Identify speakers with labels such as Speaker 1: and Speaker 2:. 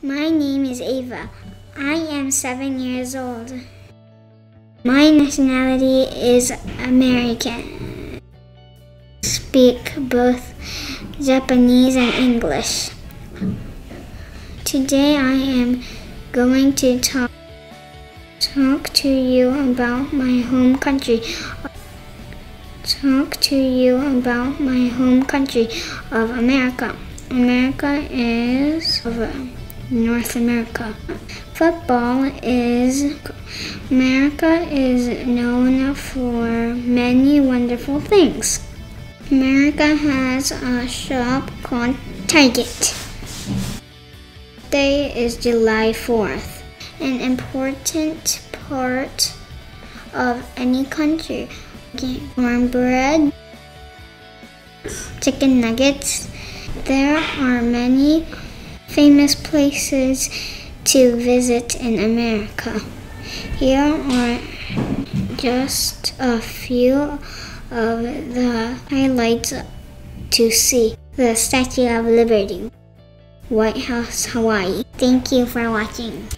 Speaker 1: My name is Ava. I am seven years old. My nationality is American. Speak both Japanese and English. Today I am going to talk talk to you about my home country. Talk to you about my home country of America. America is of North America. Football is America is known for many wonderful things. America has a shop called Target. Day is July 4th, an important part of any country. Cornbread, chicken nuggets. There are many famous places to visit in America. Here are just a few of the highlights to see. The Statue of Liberty, White House, Hawaii. Thank you for watching.